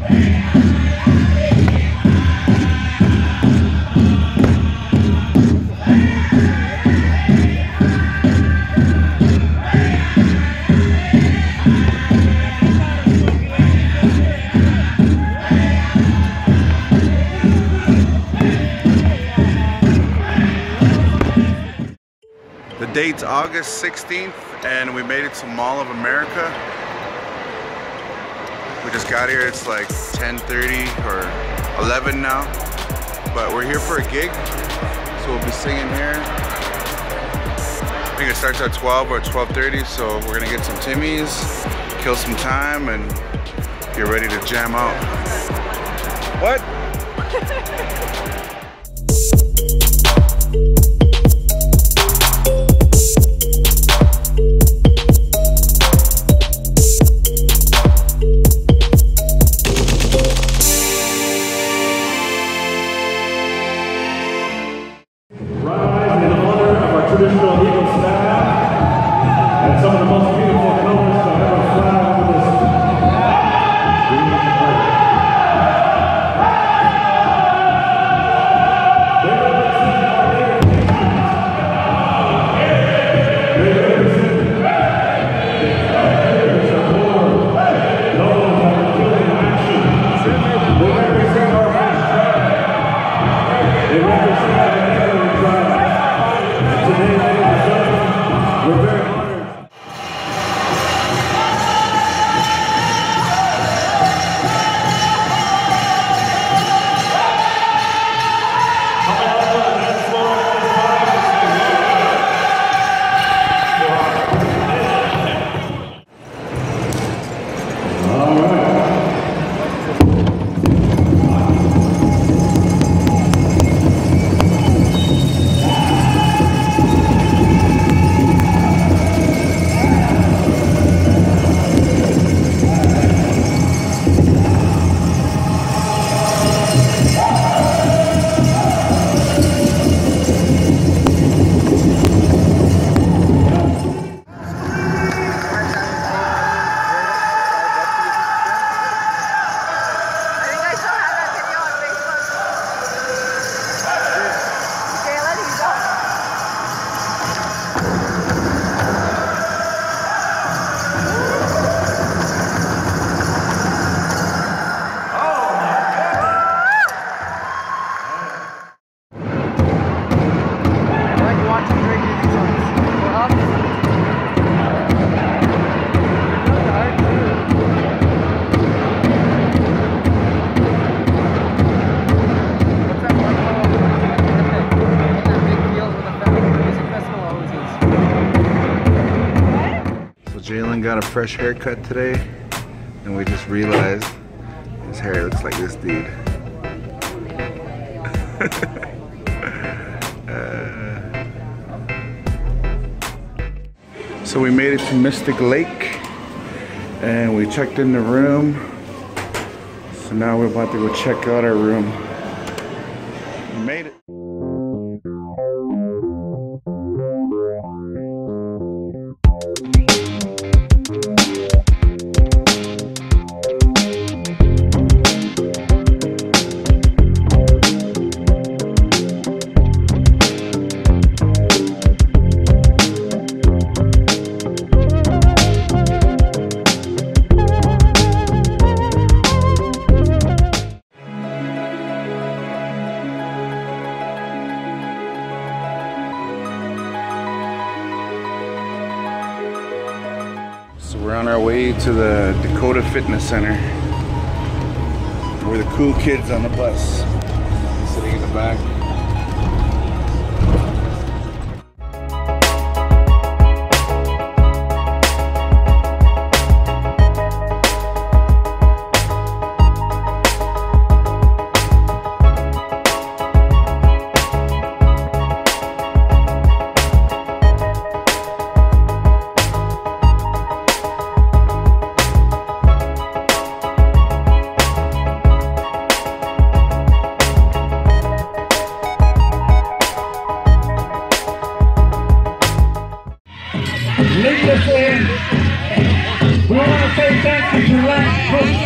The date's August 16th and we made it to Mall of America. We just got here, it's like 10.30 or 11 now. But we're here for a gig, so we'll be singing here. I think it starts at 12 or 12.30, so we're gonna get some Timmies, kill some time, and get ready to jam out. What? a fresh haircut today, and we just realized his hair looks like this dude. Uh, so we made it to Mystic Lake, and we checked in the room. So now we're about to go check out our room. Fitness Center. We're the cool kids on the bus. Sitting in the back. Yeah.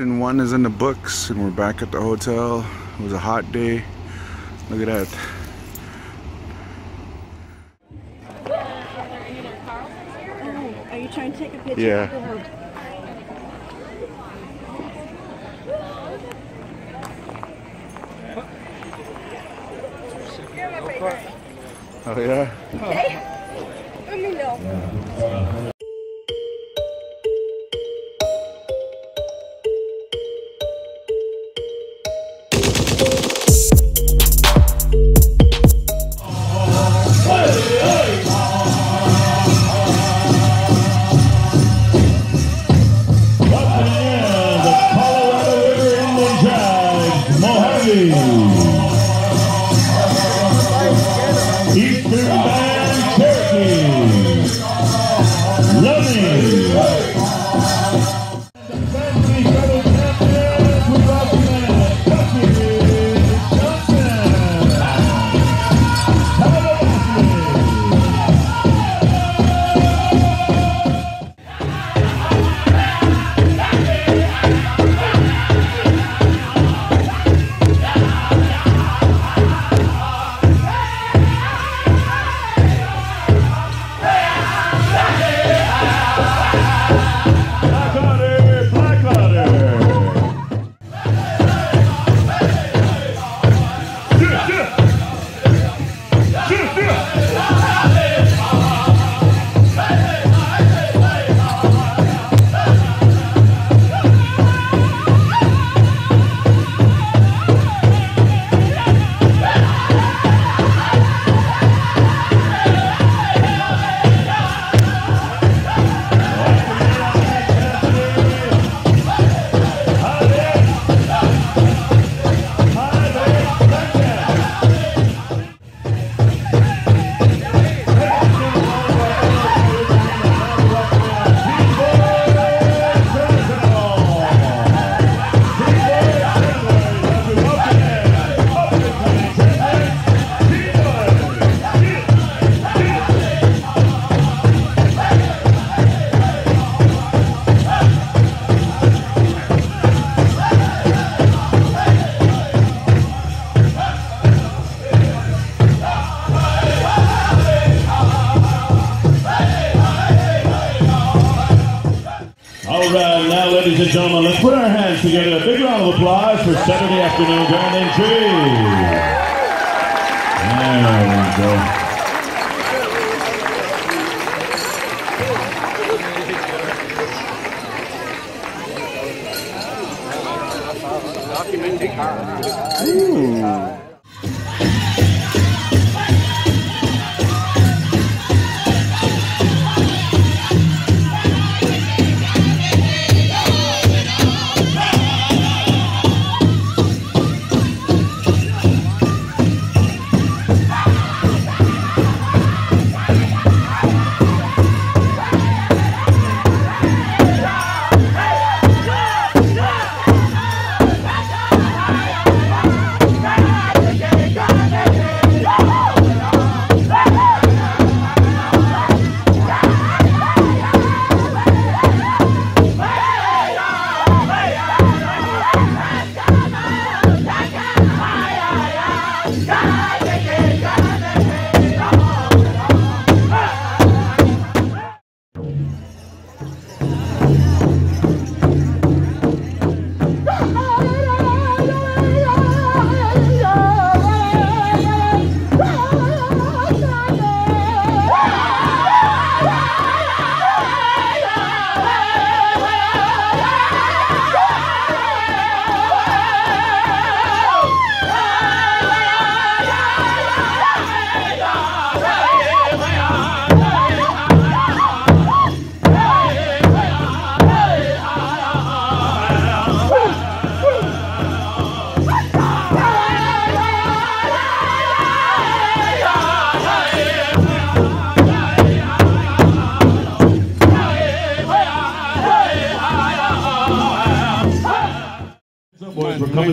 Session one is in the books, and we're back at the hotel. It was a hot day. Look at that. Oh, are you trying to take a picture? Yeah. Oh yeah. Let me know.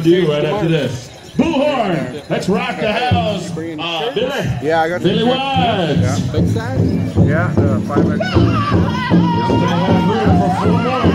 Boys, we're coming to you right after this. Bullhorn, let's rock the house. Uh, Billy. Yeah, I got the Billy Watts. Big size? Yeah, the five X. Gonna have room for four more.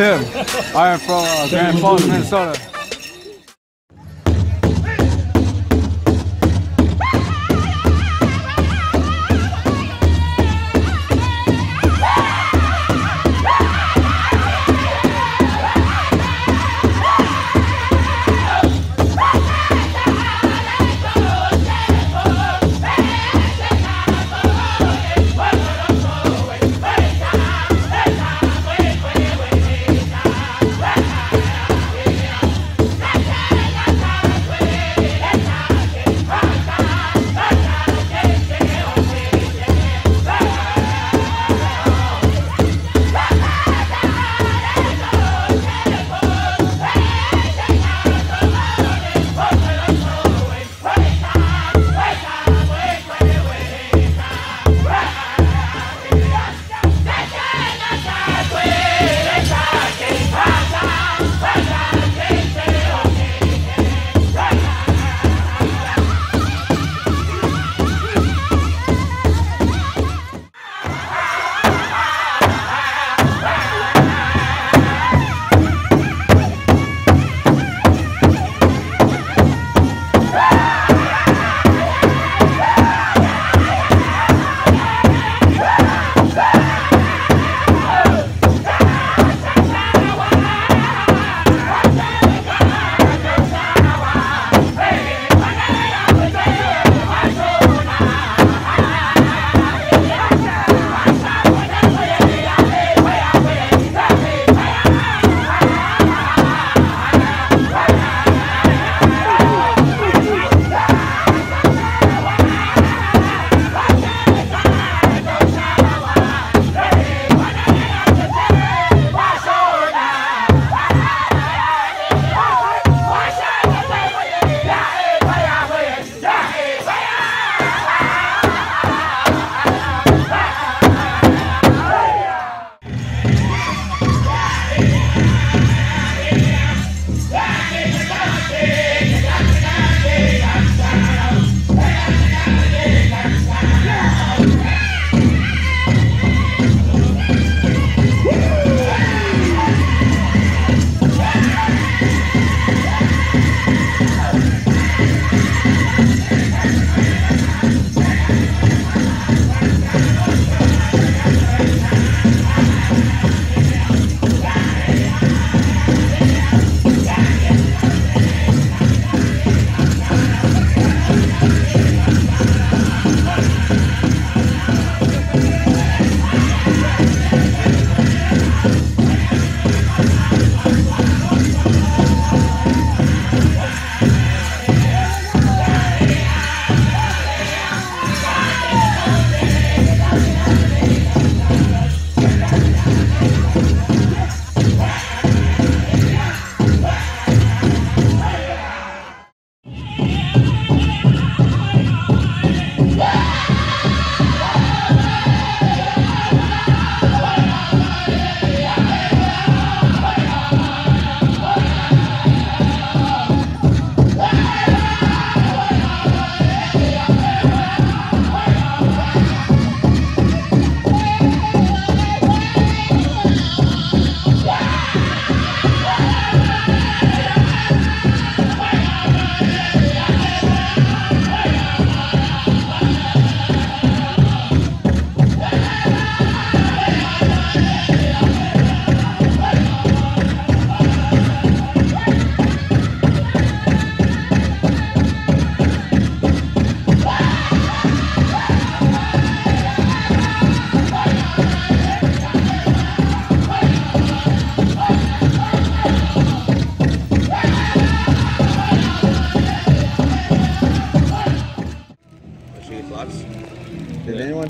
I am from uh, Grand Falls, Minnesota.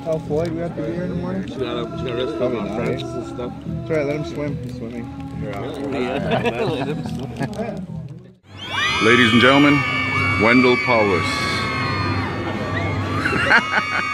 Want to tell Floyd we have to be here in the morning? She got a, she got a risk Probably on not, friends eh? and stuff. That's right, let him swim. He's swimming. Ladies and gentlemen, Wendell Paulus.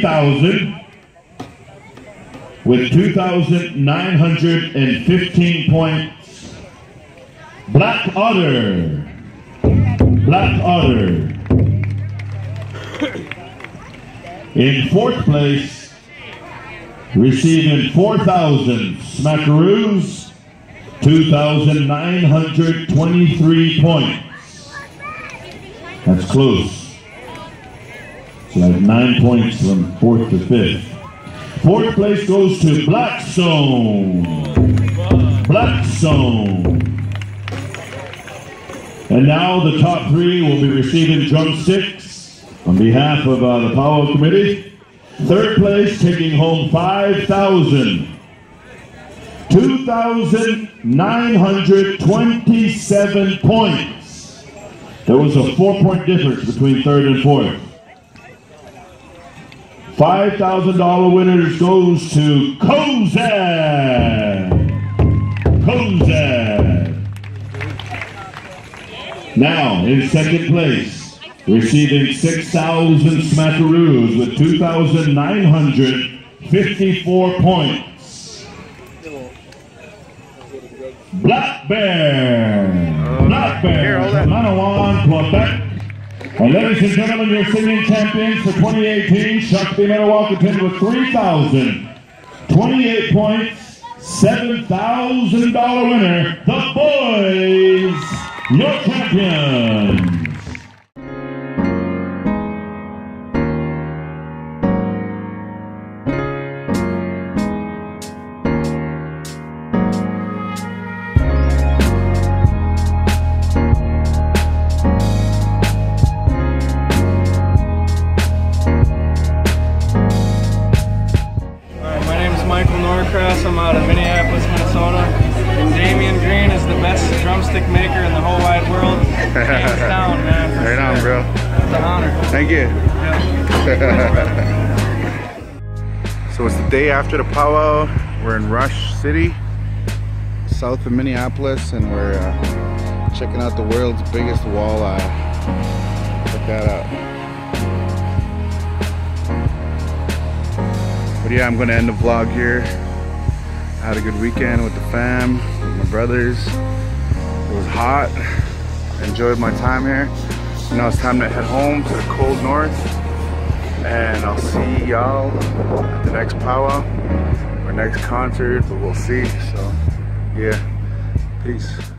3,000 with 2,915 points. Black Otter. Black Otter. In fourth place, receiving 4,000 smackaroos, 2,923 points. That's close. So that's nine points from fourth to fifth. Fourth place goes to Blackstone. Blackstone. And now the top three will be receiving drumsticks on behalf of uh, the Powwow Committee. Third place taking home 5,000. 2,927 points. There was a four point difference between third and fourth. $5,000 winners goes to Cozad. Cozad. Now, in second place, receiving 6,000 smackaroos with 2,954 points. Black Bear. Black Bear Manawan, Quebec. And ladies and gentlemen, your singing champions for 2018, Shakti Manawa contended with 3,028 points, $7,000 winner, the boys, your champions. Day after the powwow. We're in Rush City, south of Minneapolis, and we're uh, checking out the world's biggest walleye. Check that out. But yeah, I'm gonna end the vlog here. I had a good weekend with the fam, with my brothers. It was hot. I enjoyed my time here. Now it's time to head home to the cold north. And I'll see y'all at the next powwow or next concert, but we'll see. So yeah, peace.